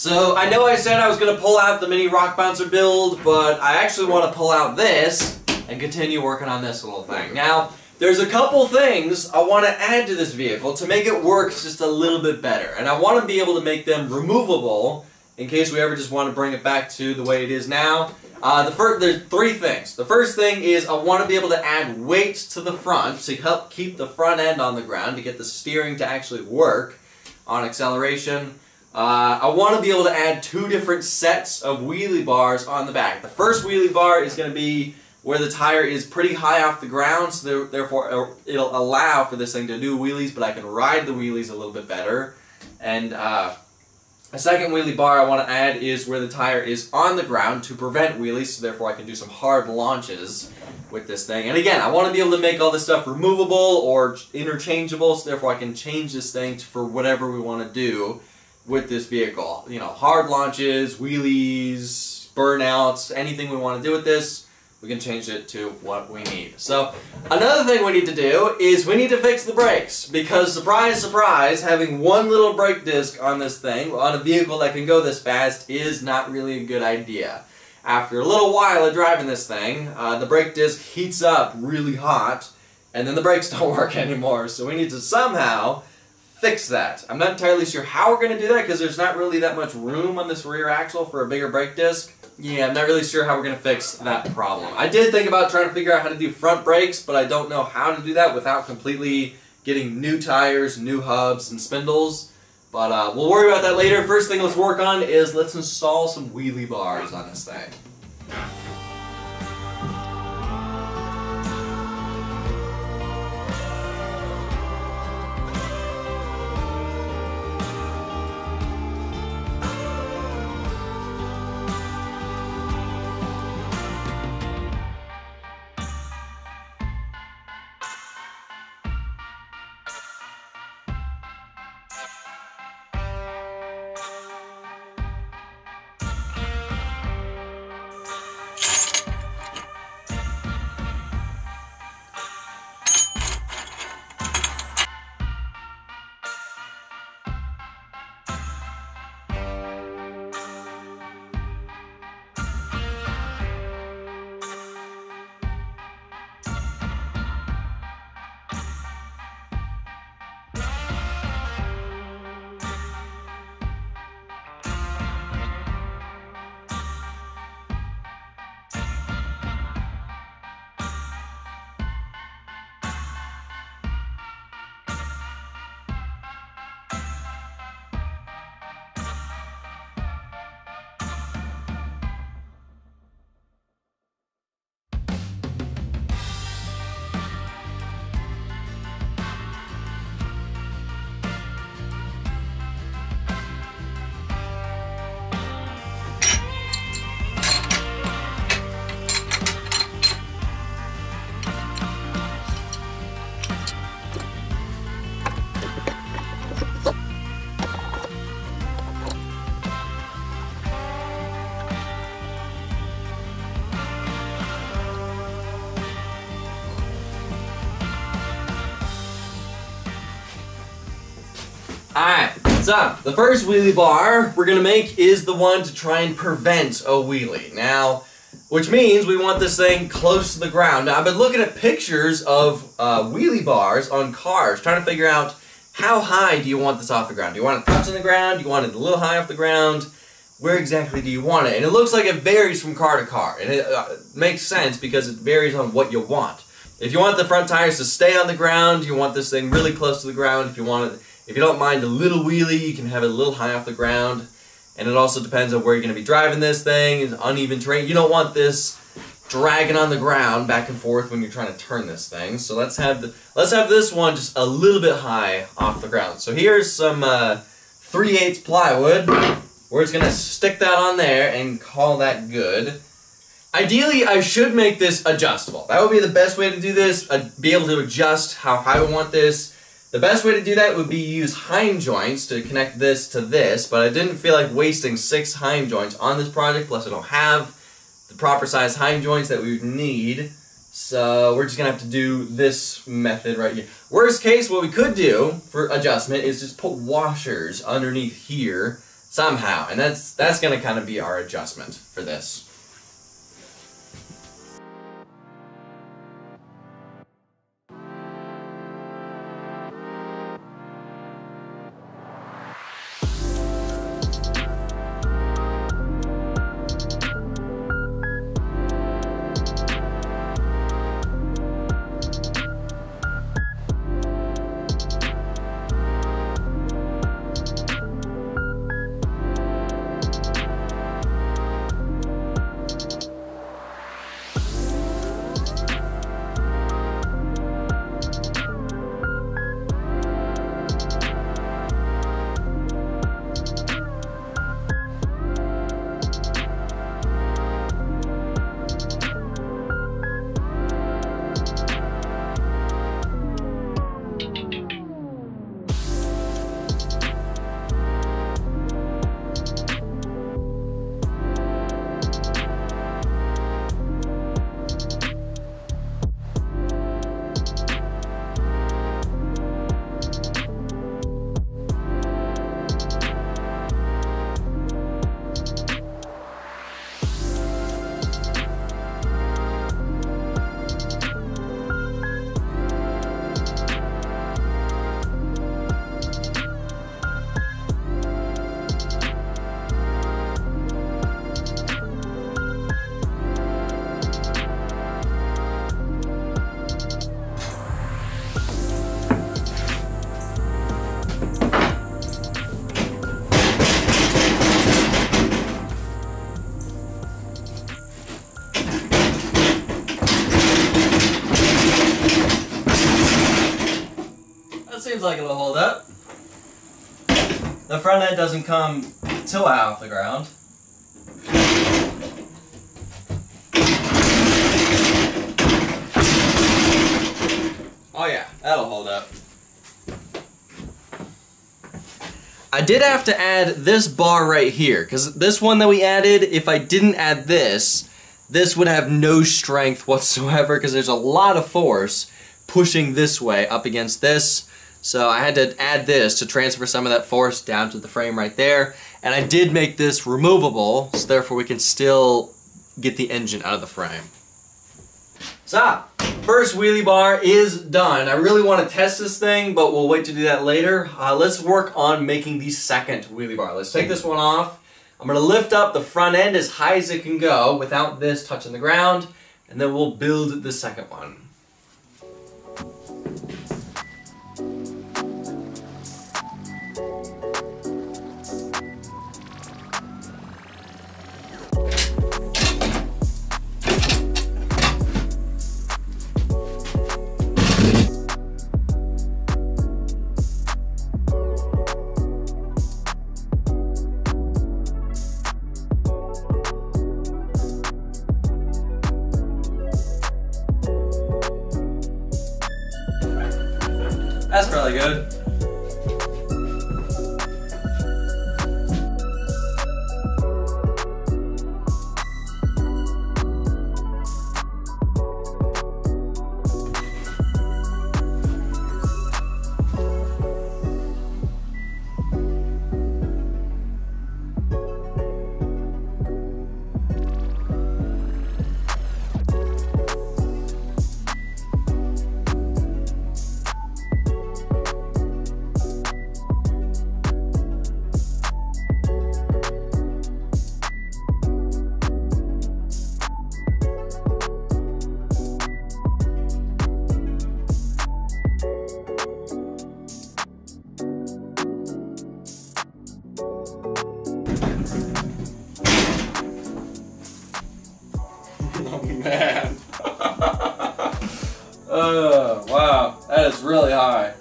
So I know I said I was going to pull out the mini rock bouncer build, but I actually want to pull out this and continue working on this little thing. Now, there's a couple things I want to add to this vehicle to make it work just a little bit better. And I want to be able to make them removable in case we ever just want to bring it back to the way it is now. Uh, the first, there's three things. The first thing is I want to be able to add weight to the front to help keep the front end on the ground to get the steering to actually work on acceleration. Uh, I want to be able to add two different sets of wheelie bars on the back. The first wheelie bar is going to be where the tire is pretty high off the ground, so therefore uh, it'll allow for this thing to do wheelies, but I can ride the wheelies a little bit better. And uh, a second wheelie bar I want to add is where the tire is on the ground to prevent wheelies, so therefore I can do some hard launches with this thing. And again, I want to be able to make all this stuff removable or interchangeable, so therefore I can change this thing for whatever we want to do with this vehicle. You know, hard launches, wheelies, burnouts, anything we want to do with this we can change it to what we need. So another thing we need to do is we need to fix the brakes because surprise surprise having one little brake disc on this thing on a vehicle that can go this fast is not really a good idea. After a little while of driving this thing uh, the brake disc heats up really hot and then the brakes don't work anymore so we need to somehow fix that. I'm not entirely sure how we're going to do that because there's not really that much room on this rear axle for a bigger brake disc. Yeah, I'm not really sure how we're going to fix that problem. I did think about trying to figure out how to do front brakes, but I don't know how to do that without completely getting new tires, new hubs, and spindles. But uh, we'll worry about that later. First thing let's work on is let's install some wheelie bars on this thing. So the first wheelie bar we're gonna make is the one to try and prevent a wheelie. Now, which means we want this thing close to the ground. Now, I've been looking at pictures of uh, wheelie bars on cars, trying to figure out how high do you want this off the ground? Do you want it touching the ground? Do you want it a little high off the ground? Where exactly do you want it? And it looks like it varies from car to car. And it uh, makes sense because it varies on what you want. If you want the front tires to stay on the ground, you want this thing really close to the ground. If you want it if you don't mind a little wheelie, you can have it a little high off the ground. And it also depends on where you're going to be driving this thing. It's uneven terrain. You don't want this dragging on the ground back and forth when you're trying to turn this thing. So let's have the let's have this one just a little bit high off the ground. So here's some uh, 3 8 plywood. We're just going to stick that on there and call that good. Ideally, I should make this adjustable. That would be the best way to do this. Be able to adjust how high we want this. The best way to do that would be use Heim joints to connect this to this, but I didn't feel like wasting six Heim joints on this project, plus I don't have the proper size Heim joints that we would need. So we're just gonna have to do this method right here. Worst case, what we could do for adjustment is just put washers underneath here somehow. And that's that's gonna kind of be our adjustment for this. Seems like it'll hold up. The front end doesn't come too high off the ground. Oh yeah, that'll hold up. I did have to add this bar right here, because this one that we added, if I didn't add this, this would have no strength whatsoever, because there's a lot of force pushing this way up against this. So I had to add this to transfer some of that force down to the frame right there. And I did make this removable, so therefore we can still get the engine out of the frame. So, first wheelie bar is done. I really want to test this thing, but we'll wait to do that later. Uh, let's work on making the second wheelie bar. Let's take this one off. I'm going to lift up the front end as high as it can go without this touching the ground, and then we'll build the second one. Wow, that is really high.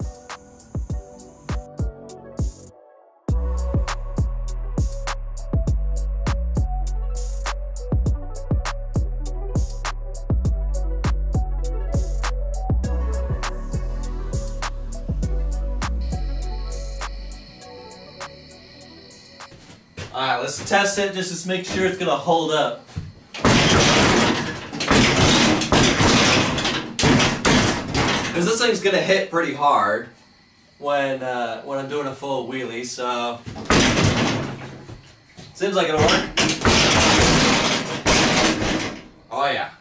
Alright, let's test it just to make sure it's gonna hold up. Because this thing's gonna hit pretty hard when uh, when I'm doing a full wheelie, so Seems like it'll work. Oh yeah.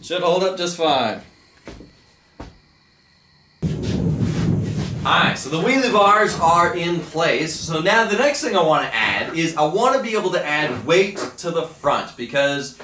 Should hold up just fine. Alright, so the wheelie bars are in place. So now the next thing I want to add is I want to be able to add weight to the front because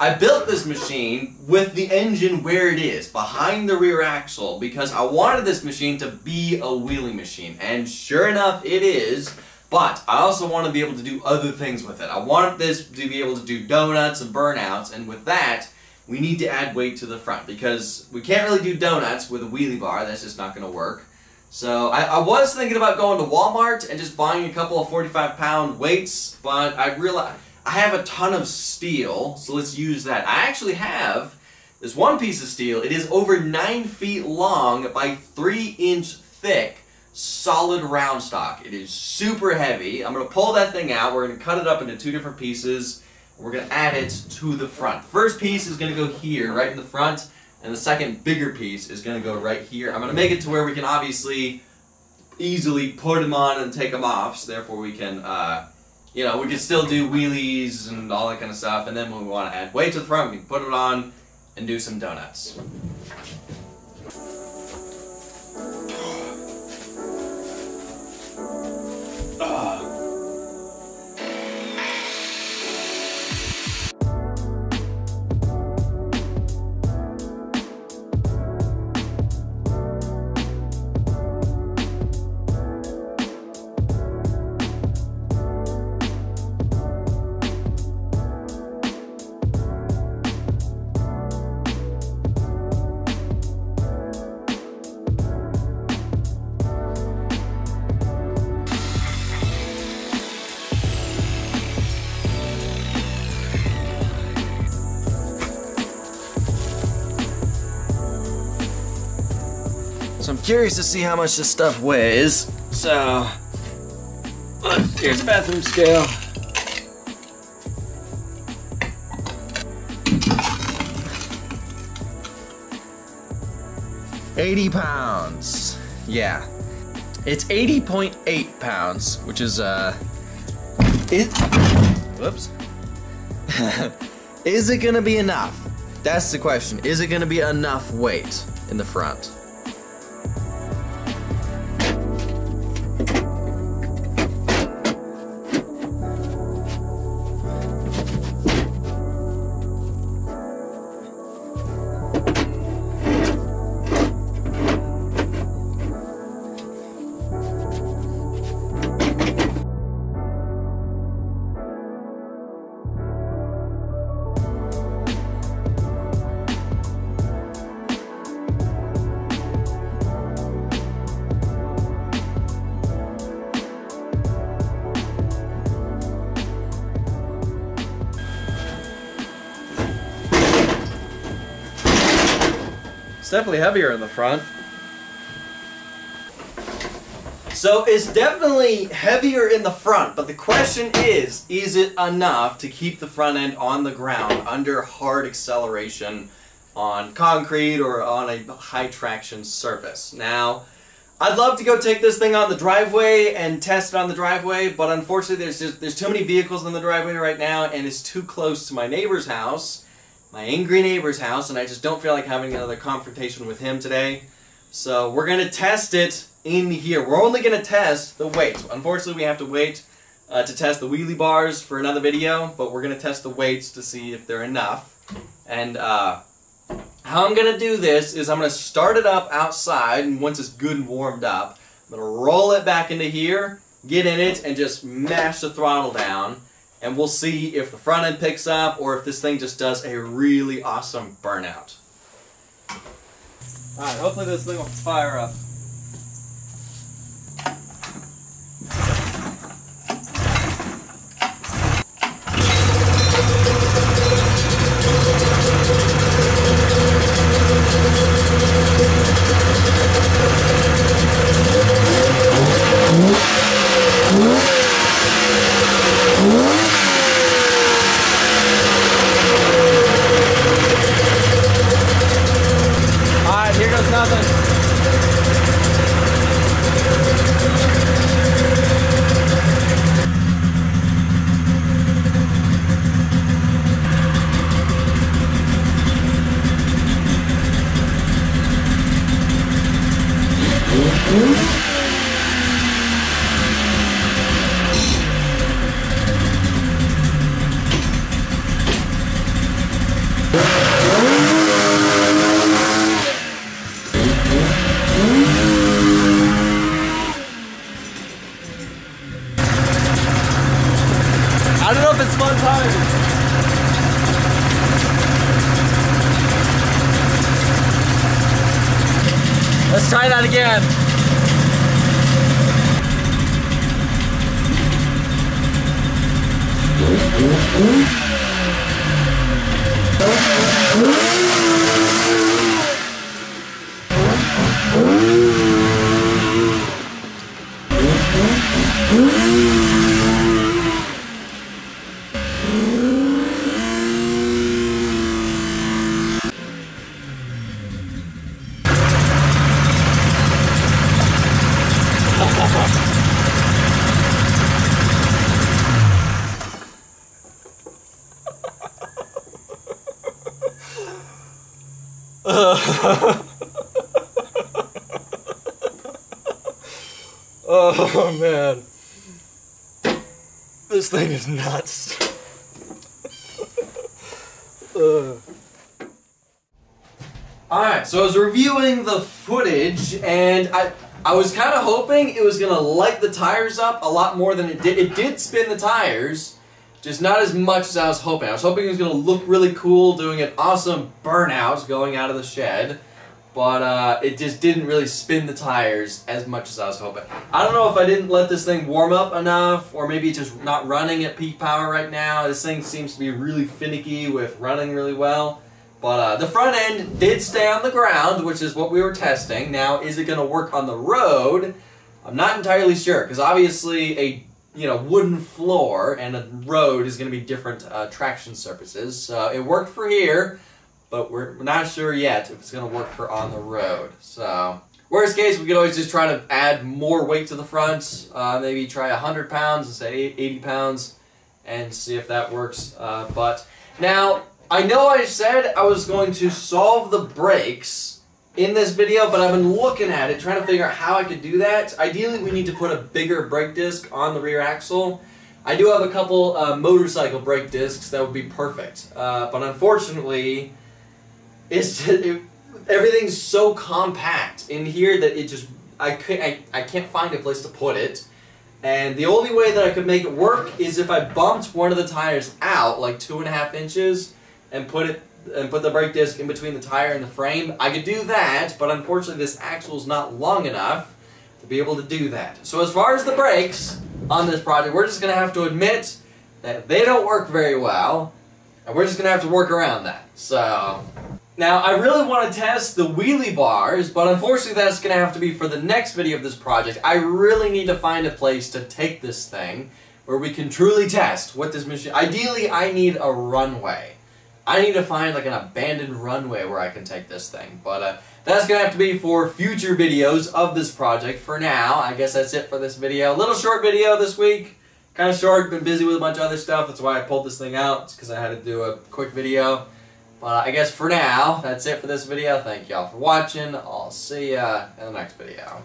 I built this machine with the engine where it is, behind the rear axle, because I wanted this machine to be a wheeling machine. And sure enough, it is. But I also want to be able to do other things with it. I want this to be able to do donuts and burnouts, and with that, we need to add weight to the front because we can't really do donuts with a wheelie bar. That's just not going to work. So I, I, was thinking about going to Walmart and just buying a couple of 45 pound weights, but I realized I have a ton of steel, so let's use that. I actually have this one piece of steel. It is over 9 feet long by 3 inch thick solid round stock. It is super heavy. I'm going to pull that thing out. We're going to cut it up into two different pieces. We're going to add it to the front. First piece is going to go here, right in the front, and the second bigger piece is going to go right here. I'm going to make it to where we can obviously easily put them on and take them off, so therefore we can uh, you know, we could still do wheelies and all that kind of stuff. And then when we want to add weight to the front, we can put it on and do some donuts. Curious to see how much this stuff weighs. So, here's a bathroom scale. Eighty pounds. Yeah. It's 80.8 pounds, which is, uh, it, whoops. is it gonna be enough? That's the question. Is it gonna be enough weight in the front? Definitely heavier in the front. So it's definitely heavier in the front, but the question is, is it enough to keep the front end on the ground under hard acceleration on concrete or on a high traction surface? Now, I'd love to go take this thing on the driveway and test it on the driveway, but unfortunately there's just there's too many vehicles in the driveway right now and it's too close to my neighbor's house my angry neighbor's house, and I just don't feel like having another confrontation with him today. So we're going to test it in here. We're only going to test the weights. Unfortunately, we have to wait uh, to test the wheelie bars for another video, but we're going to test the weights to see if they're enough. And uh, how I'm going to do this is I'm going to start it up outside, and once it's good and warmed up, I'm going to roll it back into here, get in it, and just mash the throttle down and we'll see if the front end picks up or if this thing just does a really awesome burnout. Alright, hopefully this thing will fire up. Here goes nothing. don't know if it's fun time. That again. oh thing is nuts. uh. Alright, so I was reviewing the footage and I I was kind of hoping it was going to light the tires up a lot more than it did. It did spin the tires, just not as much as I was hoping. I was hoping it was going to look really cool, doing an awesome burnout going out of the shed, but uh, it just didn't really spin the tires as much as I was hoping. I don't know if I didn't let this thing warm up enough, or maybe it's just not running at peak power right now. This thing seems to be really finicky with running really well. But uh, the front end did stay on the ground, which is what we were testing. Now, is it going to work on the road? I'm not entirely sure, because obviously a you know wooden floor and a road is going to be different uh, traction surfaces. So it worked for here, but we're not sure yet if it's going to work for on the road. So worst case, we could always just try to add more weight to the front. Uh, maybe try 100 pounds instead of 80 pounds, and see if that works. Uh, but now I know I said I was going to solve the brakes in this video, but I've been looking at it, trying to figure out how I could do that. Ideally, we need to put a bigger brake disc on the rear axle. I do have a couple uh, motorcycle brake discs that would be perfect, uh, but unfortunately, it's just, it, everything's so compact in here that it just I, can't, I, I can't find a place to put it. And the only way that I could make it work is if I bumped one of the tires out like two and a half inches and put it and put the brake disc in between the tire and the frame. I could do that, but unfortunately this axle is not long enough to be able to do that. So as far as the brakes on this project, we're just to have to admit that they don't work very well, and we're just to have to work around that. So, now I really want to test the wheelie bars, but unfortunately that's going to have to be for the next video of this project. I really need to find a place to take this thing where we can truly test what this machine... Ideally, I need a runway. I need to find like an abandoned runway where I can take this thing. But uh, that's going to have to be for future videos of this project. For now, I guess that's it for this video. A little short video this week. Kind of short, been busy with a bunch of other stuff. That's why I pulled this thing out. It's because I had to do a quick video. But I guess for now, that's it for this video. Thank y'all for watching. I'll see ya in the next video.